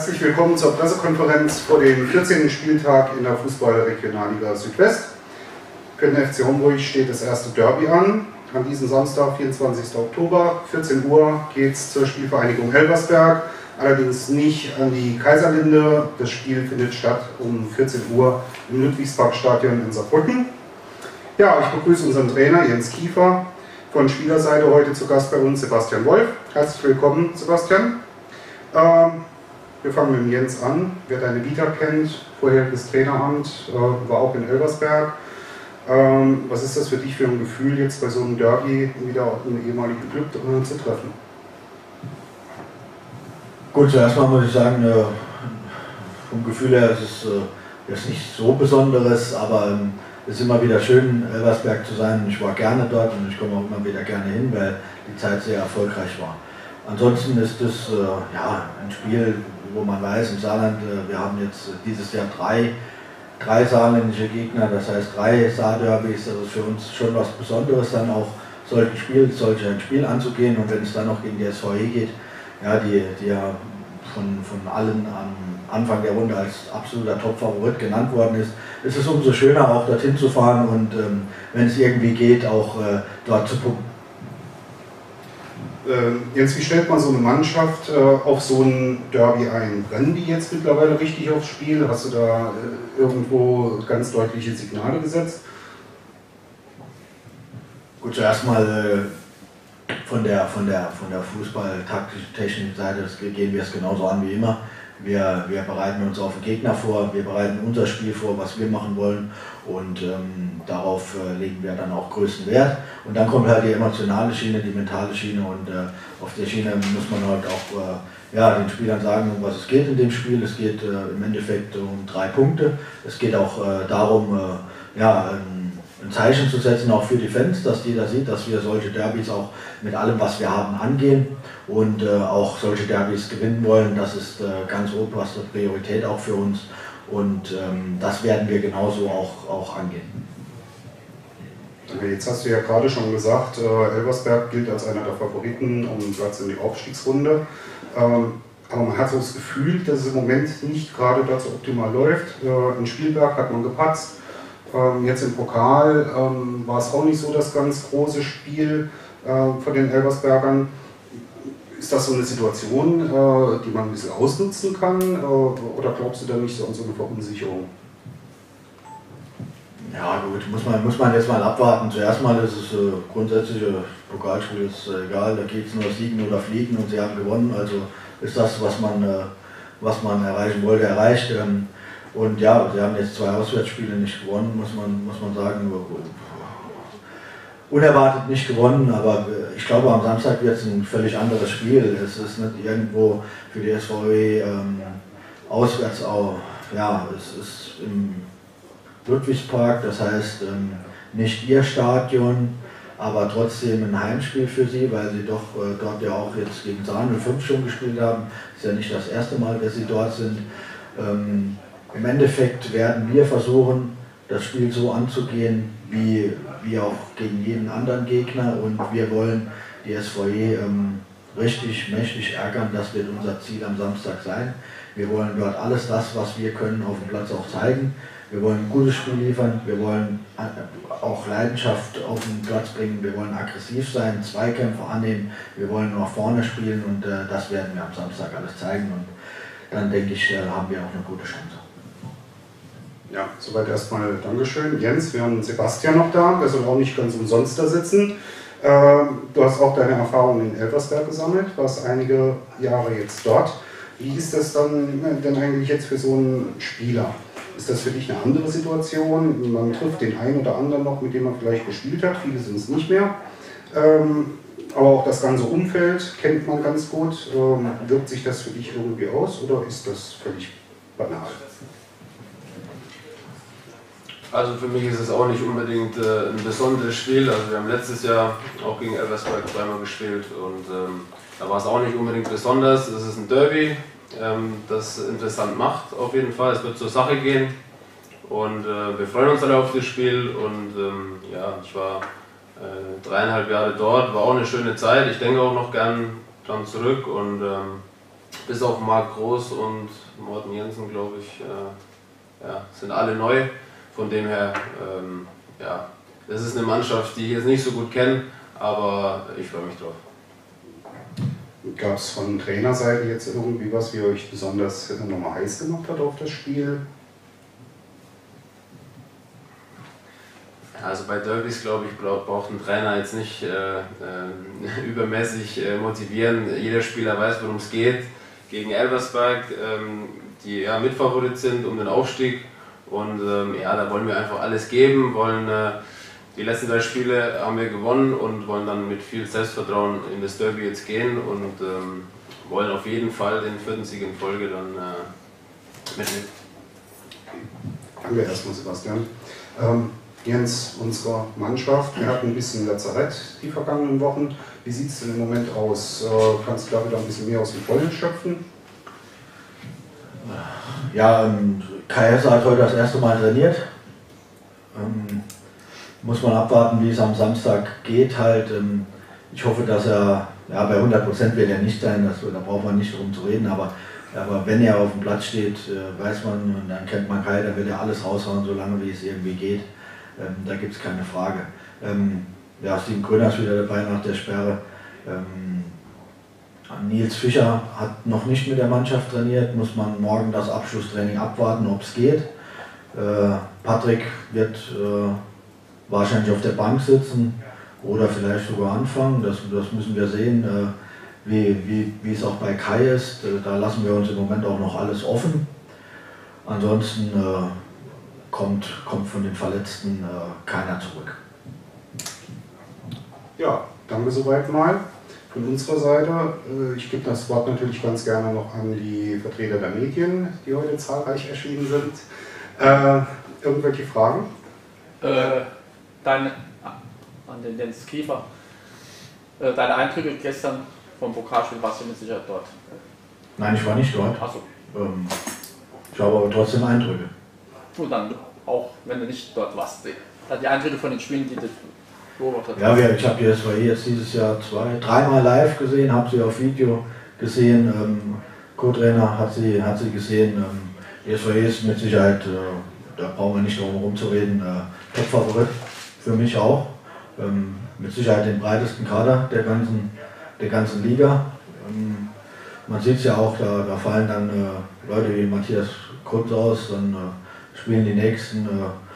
Herzlich willkommen zur Pressekonferenz vor dem 14. Spieltag in der Fußball-Regionalliga Südwest. Für den FC Homburg steht das erste Derby an. An diesem Samstag, 24. Oktober, 14 Uhr, geht es zur Spielvereinigung Helbersberg. Allerdings nicht an die Kaiserlinde. Das Spiel findet statt um 14 Uhr im Ludwigsparkstadion in Saarbrücken. Ja, ich begrüße unseren Trainer Jens Kiefer. Von Spielerseite heute zu Gast bei uns Sebastian Wolf. Herzlich willkommen, Sebastian. Ähm, wir fangen mit Jens an. Wer deine Vita kennt, vorheriges Traineramt, äh, war auch in Elversberg. Ähm, was ist das für dich für ein Gefühl, jetzt bei so einem Derby wieder einen ehemaligen Club zu treffen? Gut, zuerst mal muss ich sagen, äh, vom Gefühl her ist es äh, ist nicht so Besonderes, aber ähm, es ist immer wieder schön, Elversberg zu sein. Ich war gerne dort und ich komme auch immer wieder gerne hin, weil die Zeit sehr erfolgreich war. Ansonsten ist es äh, ja, ein Spiel, wo man weiß, im Saarland, äh, wir haben jetzt dieses Jahr drei, drei saarländische Gegner, das heißt drei Saarderbys, das ist für uns schon was Besonderes, dann auch solch ein Spiel, solch ein Spiel anzugehen. Und wenn es dann noch gegen die SVE geht, ja, die, die ja von, von allen am Anfang der Runde als absoluter Top-Favorit genannt worden ist, ist es umso schöner auch dorthin zu fahren und ähm, wenn es irgendwie geht, auch äh, dort zu punkten. Ähm, Jens, wie stellt man so eine Mannschaft äh, auf so ein Derby ein? Brennen die jetzt mittlerweile richtig aufs Spiel? Hast du da äh, irgendwo ganz deutliche Signale gesetzt? Gut, zuerst mal äh, von der, von der, von der Fußball-taktischen Seite gehen wir es genauso an wie immer. Wir, wir bereiten uns auf den Gegner vor, wir bereiten unser Spiel vor, was wir machen wollen und ähm, darauf äh, legen wir dann auch größten Wert. Und dann kommt halt die emotionale Schiene, die mentale Schiene und äh, auf der Schiene muss man halt auch äh, ja, den Spielern sagen, um was es geht in dem Spiel. Es geht äh, im Endeffekt um drei Punkte. Es geht auch äh, darum, äh, ja, ein, Zeichen zu setzen, auch für die Fans, dass jeder sieht, dass wir solche Derbys auch mit allem, was wir haben, angehen und äh, auch solche Derbys gewinnen wollen. Das ist äh, ganz oberste Priorität auch für uns und ähm, das werden wir genauso auch, auch angehen. Jetzt hast du ja gerade schon gesagt, äh, Elversberg gilt als einer der Favoriten um Platz in die Aufstiegsrunde. Ähm, aber man hat so das Gefühl, dass es im Moment nicht gerade dazu optimal läuft. Äh, in Spielberg hat man gepatzt. Ähm, jetzt im Pokal ähm, war es auch nicht so das ganz große Spiel äh, von den Elversbergern. Ist das so eine Situation, äh, die man ein bisschen ausnutzen kann? Äh, oder glaubst du da nicht so an so eine Verunsicherung? Ja gut, muss man, muss man jetzt mal abwarten. Zuerst mal ist es äh, grundsätzlich, Pokalspiel ist äh, egal, da geht es nur Siegen oder Fliegen und sie haben gewonnen. Also ist das, was man, äh, was man erreichen wollte, erreicht. Ähm, und ja, sie haben jetzt zwei Auswärtsspiele nicht gewonnen, muss man, muss man sagen unerwartet nicht gewonnen, aber ich glaube, am Samstag wird es ein völlig anderes Spiel. Es ist nicht irgendwo für die SVW ähm, auswärts auch, ja, es ist im Ludwigspark, das heißt ähm, nicht ihr Stadion, aber trotzdem ein Heimspiel für sie, weil sie doch äh, dort ja auch jetzt gegen Sahne 5 schon gespielt haben. Ist ja nicht das erste Mal, dass sie dort sind. Ähm, Im Endeffekt werden wir versuchen, das Spiel so anzugehen, wie, wie auch gegen jeden anderen Gegner. Und wir wollen die SVE ähm, richtig mächtig ärgern. Das wird unser Ziel am Samstag sein. Wir wollen dort alles das, was wir können, auf dem Platz auch zeigen. Wir wollen ein gutes Spiel liefern. Wir wollen äh, auch Leidenschaft auf den Platz bringen. Wir wollen aggressiv sein, Zweikämpfe annehmen. Wir wollen nach vorne spielen und äh, das werden wir am Samstag alles zeigen. Und dann denke ich, äh, haben wir auch eine gute Chance. Ja, soweit erstmal Dankeschön. Jens, wir haben Sebastian noch da, der soll auch nicht ganz umsonst da sitzen. Ähm, du hast auch deine Erfahrungen in Elversberg gesammelt, warst einige Jahre jetzt dort. Wie ist das dann denn eigentlich jetzt für so einen Spieler? Ist das für dich eine andere Situation? Man trifft den einen oder anderen noch, mit dem man vielleicht gespielt hat, viele sind es nicht mehr. Ähm, aber auch das ganze Umfeld kennt man ganz gut. Ähm, wirkt sich das für dich irgendwie aus oder ist das völlig banal? Also für mich ist es auch nicht unbedingt äh, ein besonderes Spiel. Also wir haben letztes Jahr auch gegen Elversberg zweimal gespielt und ähm, da war es auch nicht unbedingt besonders. Es ist ein Derby, ähm, das interessant macht auf jeden Fall. Es wird zur Sache gehen und äh, wir freuen uns alle auf das Spiel und ähm, ja, ich war äh, dreieinhalb Jahre dort, war auch eine schöne Zeit. Ich denke auch noch gern dran zurück und ähm, bis auf Marc Groß und Morten Jensen, glaube ich, äh, ja, sind alle neu. Von dem her, ähm, ja, das ist eine Mannschaft, die ich jetzt nicht so gut kenne, aber ich freue mich drauf. Gab es von Trainerseite jetzt irgendwie was, wie euch besonders nochmal heiß gemacht hat auf das Spiel? Also bei Derbys, glaube ich, braucht ein Trainer jetzt nicht äh, äh, übermäßig äh, motivieren. Jeder Spieler weiß, worum es geht. Gegen Elversberg, ähm, die ja, Mitfavorit sind um den Aufstieg. Und ähm, ja, da wollen wir einfach alles geben, wollen äh, die letzten drei Spiele haben wir gewonnen und wollen dann mit viel Selbstvertrauen in das Derby jetzt gehen und ähm, wollen auf jeden Fall den vierten Sieg in Folge dann äh, mitnehmen. Danke erstmal, Sebastian. Ähm, Jens, unsere Mannschaft, wir hatten ein bisschen Lazarett die vergangenen Wochen. Wie sieht es denn im Moment aus? Äh, kannst du da wieder ein bisschen mehr aus dem Vollen schöpfen? Ja, ähm, KS hat heute das erste Mal trainiert. Ähm, muss man abwarten, wie es am Samstag geht. Halt, ähm, ich hoffe, dass er, ja, bei 100 Prozent wird er nicht sein, das, da braucht man nicht drum zu reden, aber, aber wenn er auf dem Platz steht, äh, weiß man und dann kennt man Kai, dann wird er alles raushauen, solange wie es irgendwie geht. Ähm, da gibt es keine Frage. Ähm, ja, Steven Gröner ist wieder dabei nach der Sperre. Ähm, Nils Fischer hat noch nicht mit der Mannschaft trainiert, muss man morgen das Abschlusstraining abwarten, ob es geht. Äh, Patrick wird äh, wahrscheinlich auf der Bank sitzen oder vielleicht sogar anfangen. Das, das müssen wir sehen, äh, wie, wie, wie es auch bei Kai ist. Da lassen wir uns im Moment auch noch alles offen. Ansonsten kommt, kommt von den Verletzten keiner zurück. Ja, danke soweit mal von unserer Seite. Ich gebe das Wort natürlich ganz gerne noch an die Vertreter der Medien, die heute zahlreich erschienen sind. Äh, irgendwelche Fragen? Äh, deine, an den Jens Kiefer, äh, deine Eindrücke gestern vom Pokalspiel warst du mit Sicherheit dort. Nein, ich war nicht dort. Achso. Ähm, ich habe aber trotzdem Eindrücke. Und dann auch, wenn du nicht dort warst, die Eindrücke von den Spielen, die du beobachtet. Ja, ich habe die SWI jetzt dieses Jahr zwei, dreimal live gesehen, habe sie auf Video gesehen. Ähm, Co-Trainer hat sie, hat sie gesehen. Ähm, die SWI ist mit Sicherheit, äh, da brauchen wir nicht drum herum zu reden, äh, Top-Favorit für mich auch. Ähm, mit Sicherheit den breitesten Kader der ganzen, der ganzen Liga. Ähm, man sieht es ja auch, da, da fallen dann äh, Leute wie Matthias Kunz aus, dann äh, spielen die nächsten. Äh,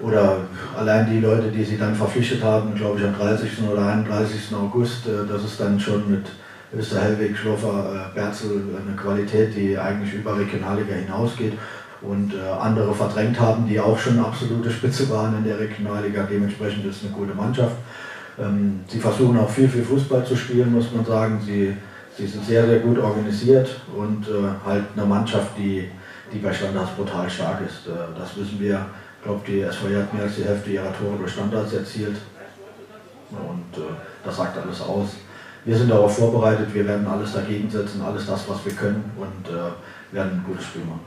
oder allein die Leute, die sie dann verpflichtet haben, glaube ich am 30. oder 31. August, äh, das ist dann schon mit Österhellweg, Schloffer, äh, Berzel eine Qualität, die eigentlich über Regionalliga hinausgeht und äh, andere verdrängt haben, die auch schon absolute Spitze waren in der Regionalliga. Dementsprechend ist es eine gute Mannschaft. Ähm, sie versuchen auch viel, viel Fußball zu spielen, muss man sagen. Sie, sie sind sehr, sehr gut organisiert und halt eine Mannschaft, die, die bei Standards brutal stark ist. Das wissen wir. Ich glaube, die SVJ hat mehr als die Hälfte ihrer Tore durch Standards erzielt. Und äh, das sagt alles aus. Wir sind darauf vorbereitet, wir werden alles dagegen setzen, alles das, was wir können und äh, werden ein gutes Spiel machen.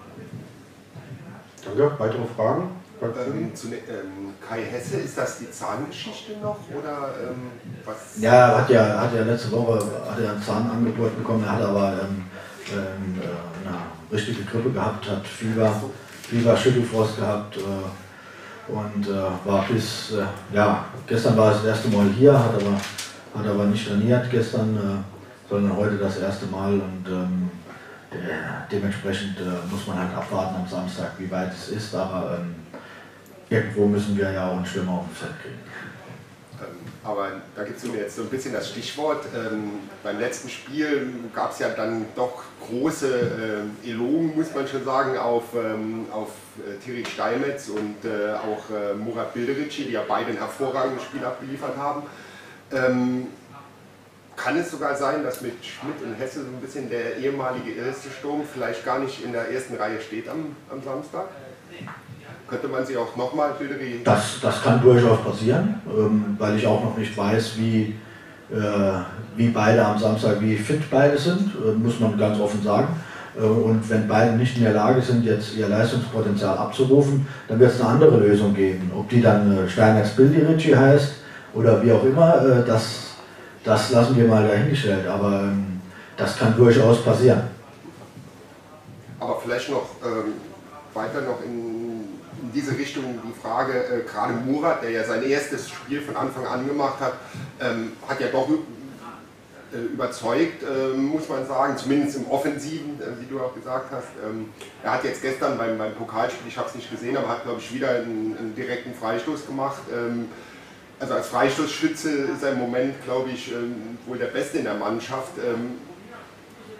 Danke. Weitere Fragen? Ähm, zu, ähm, Kai Hesse, ist das die Zahngeschichte noch oder ähm, was? Ja, hat ja, hat ja letzte Woche hat er einen Zahn angeboten bekommen, er hat aber ähm, ähm, äh, eine richtige Grippe gehabt, hat Fieber, Fieber Schüttelfrost gehabt äh, und äh, war bis, äh, ja, gestern war es das erste Mal hier, hat aber, hat aber nicht trainiert gestern, äh, sondern heute das erste Mal und ähm, dementsprechend äh, muss man halt abwarten am Samstag, wie weit es ist, aber ähm, irgendwo müssen wir ja auch einen Stürmer auf dem Feld kriegen. Ähm, aber da gibt es mir jetzt so ein bisschen das Stichwort. Ähm, beim letzten Spiel gab es ja dann doch große äh, Elogen, muss man schon sagen, auf, ähm, auf äh, Tirik Steinmetz und äh, auch äh, Murat Bilderici, die ja beide ein hervorragendes Spiel abgeliefert haben. Kann es sogar sein, dass mit Schmidt und Hesse so ein bisschen der ehemalige erste Sturm vielleicht gar nicht in der ersten Reihe steht am, am Samstag? Könnte man sich auch nochmal Bilderie... Das, das kann durchaus passieren, ähm, weil ich auch noch nicht weiß, wie, äh, wie beide am Samstag, wie fit beide sind, äh, muss man ganz offen sagen. Äh, und wenn beide nicht in der Lage sind, jetzt ihr Leistungspotenzial abzurufen, dann wird es eine andere Lösung geben. Ob die dann äh, Steiners Bildi heißt oder wie auch immer, äh, das das lassen wir mal dahingestellt, aber ähm, das kann durchaus passieren. vielleicht noch ähm, weiter noch in, diese Richtung die Frage, äh, gerade Murat, der ja sein erstes Spiel von Anfang an gemacht hat, ähm, hat ja doch äh, überzeugt, äh, muss man sagen, zumindest im Offensiven, äh, wie du auch gesagt hast. Ähm, er hat jetzt gestern beim, beim Pokalspiel, ich habe es nicht gesehen, aber hat, glaube ich, wieder einen, einen direkten Freistoß gemacht. Ähm, also als Freistoßschütze ist er im Moment, glaube ich, ähm, wohl der Beste in der Mannschaft. Ähm,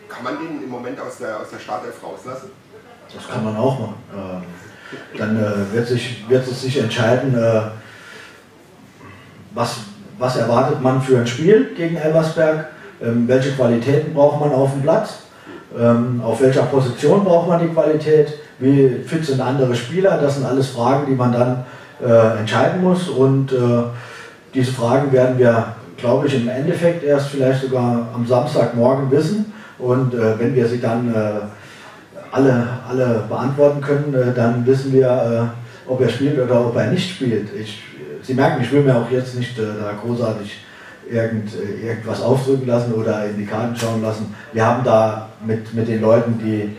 kann man den im Moment aus der, aus der Startelf rauslassen? Das kann man auch machen. Dann äh, wird, sich, wird es sich entscheiden, äh, was, was erwartet man für ein Spiel gegen Elversberg, ähm, welche Qualitäten braucht man auf dem Platz, ähm, auf welcher Position braucht man die Qualität, wie fit sind andere Spieler, das sind alles Fragen, die man dann äh, entscheiden muss. Und äh, diese Fragen werden wir, glaube ich, im Endeffekt erst vielleicht sogar am Samstagmorgen wissen. Und äh, wenn wir sie dann äh, alle, alle beantworten können, äh, dann wissen wir, äh, ob er spielt oder ob er nicht spielt. Ich, Sie merken, ich will mir auch jetzt nicht äh, da großartig irgend, irgendwas aufdrücken lassen oder in die Karten schauen lassen. Wir haben da mit, mit den Leuten, die,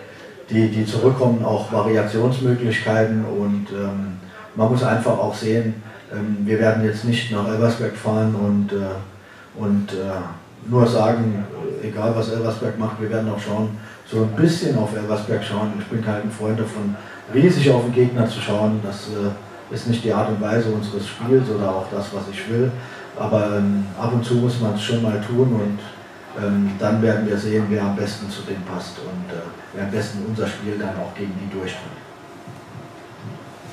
die, die zurückkommen, auch Variationsmöglichkeiten und ähm, man muss einfach auch sehen, ähm, wir werden jetzt nicht nach Elversberg fahren und, äh, und äh, nur sagen, egal was Elversberg macht, wir werden auch schauen, so ein bisschen auf Elversberg schauen. Ich bin kein Freund davon, riesig auf den Gegner zu schauen. Das äh, ist nicht die Art und Weise unseres Spiels oder auch das, was ich will. Aber ähm, ab und zu muss man es schon mal tun und ähm, dann werden wir sehen, wer am besten zu dem passt und äh, wer am besten unser Spiel dann auch gegen die durchführt.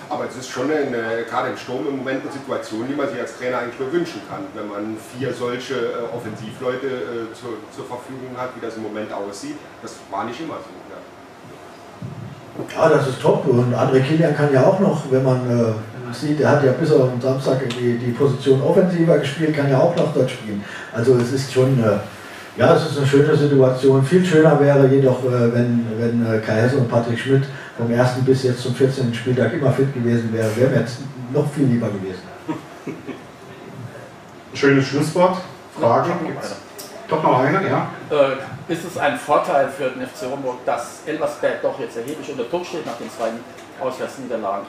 Aber es ist schon eine, gerade im Sturm im Moment eine Situation, die man sich als Trainer eigentlich nur wünschen kann, wenn man vier solche äh, Offensivleute äh, zur, zur, Verfügung hat, wie das im Moment aussieht. Das war nicht immer so. Ja, ja das ist top. Und André Kilian kann ja auch noch, wenn man äh, sieht, er hat ja bis auf den Samstag die, die Position offensiver gespielt, kann ja auch noch dort spielen. Also es ist schon äh, ja, es ist eine schöne Situation. Viel schöner wäre jedoch, äh, wenn, wenn äh, Kai Hesse und Patrick Schmidt vom ersten bis jetzt zum 14. Spieltag immer fit gewesen wären. Wäre mir jetzt noch viel lieber gewesen. Schönes Schlusswort. Fragen? Doch noch eine, ja? Äh, ist es ein Vorteil für den FC Homburg, dass Elversberg doch jetzt erheblich unter Druck steht nach den zwei Auswärtsniederlagen?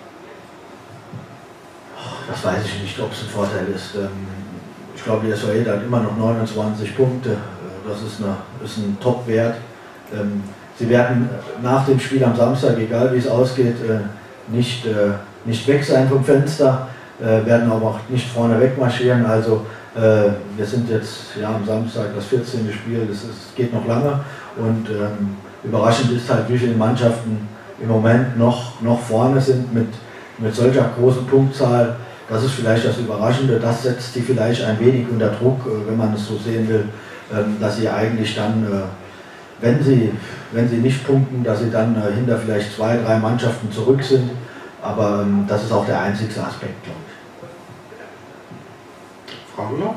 Das weiß ich nicht, ob es ein Vorteil ist. Ähm, ich glaube, die SVE hat immer noch 29 Punkte das ist, eine, ist ein Top-Wert. Ähm, sie werden nach dem Spiel am Samstag, egal wie es ausgeht, äh, nicht, äh, nicht weg sein vom Fenster, äh, werden aber auch nicht vorne wegmarschieren. Also äh, wir sind jetzt ja, am Samstag das 14. Spiel, das ist, geht noch lange und ähm, überraschend ist halt, wie viele Mannschaften im Moment noch, noch vorne sind mit, mit solcher großen Punktzahl. Das ist vielleicht das Überraschende, das setzt die vielleicht ein wenig unter Druck, äh, wenn man es so sehen will. Ähm, dass sie eigentlich dann, äh, wenn sie, wenn sie nicht punkten, dass sie dann äh, hinter vielleicht zwei, drei Mannschaften zurück sind. Aber ähm, das ist auch der einzige Aspekt, glaube ich. Fragen noch?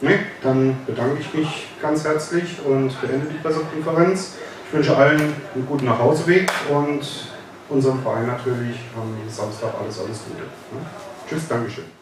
Ne, dann bedanke ich mich ganz herzlich und beende die Pressekonferenz. Ich wünsche allen einen guten Nachhauseweg und unserem Verein natürlich am Samstag alles, alles Gute. Tschüss, Dankeschön.